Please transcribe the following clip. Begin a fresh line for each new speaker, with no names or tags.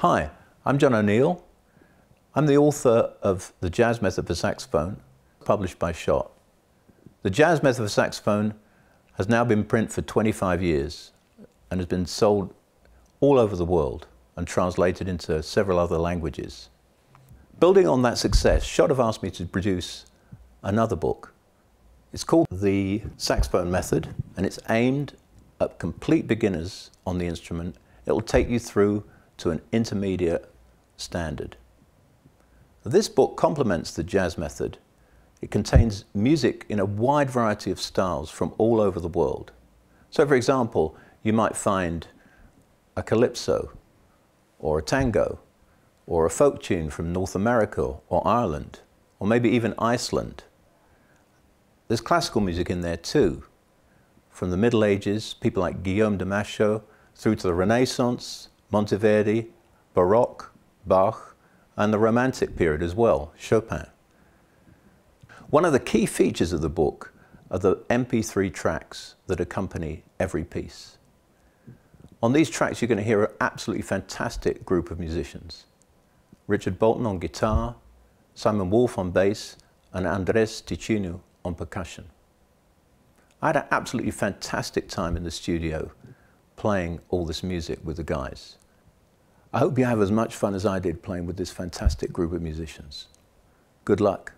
Hi, I'm John O'Neill. I'm the author of The Jazz Method for Saxophone, published by Schott. The Jazz Method for Saxophone has now been in print for 25 years and has been sold all over the world and translated into several other languages. Building on that success, Schott have asked me to produce another book. It's called The Saxophone Method and it's aimed at complete beginners on the instrument. It will take you through to an intermediate standard. This book complements the jazz method. It contains music in a wide variety of styles from all over the world. So for example, you might find a calypso, or a tango, or a folk tune from North America or Ireland, or maybe even Iceland. There's classical music in there too, from the Middle Ages, people like Guillaume de Machaut, through to the Renaissance, Monteverdi, Baroque, Bach, and the Romantic period as well, Chopin. One of the key features of the book are the MP3 tracks that accompany every piece. On these tracks, you're going to hear an absolutely fantastic group of musicians. Richard Bolton on guitar, Simon Wolf on bass, and Andres Ticino on percussion. I had an absolutely fantastic time in the studio playing all this music with the guys. I hope you have as much fun as I did playing with this fantastic group of musicians. Good luck.